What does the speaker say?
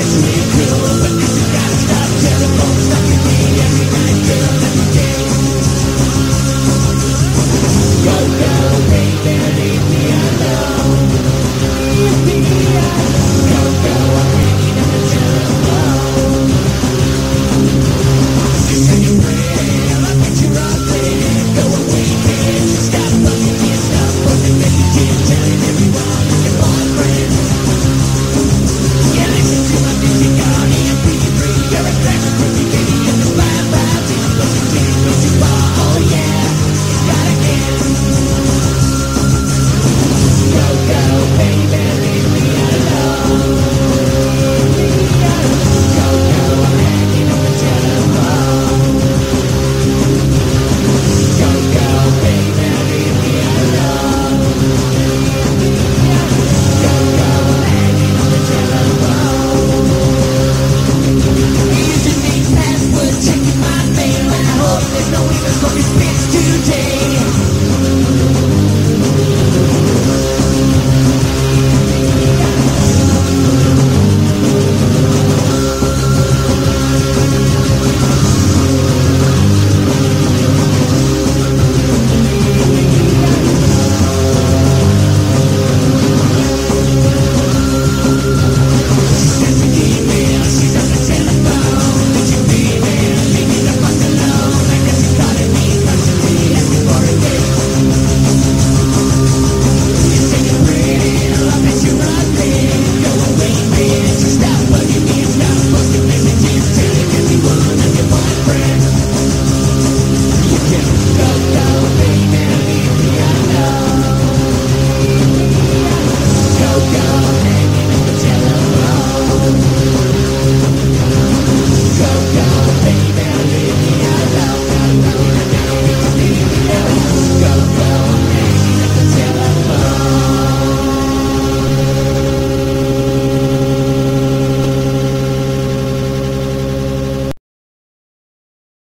It's me, girl.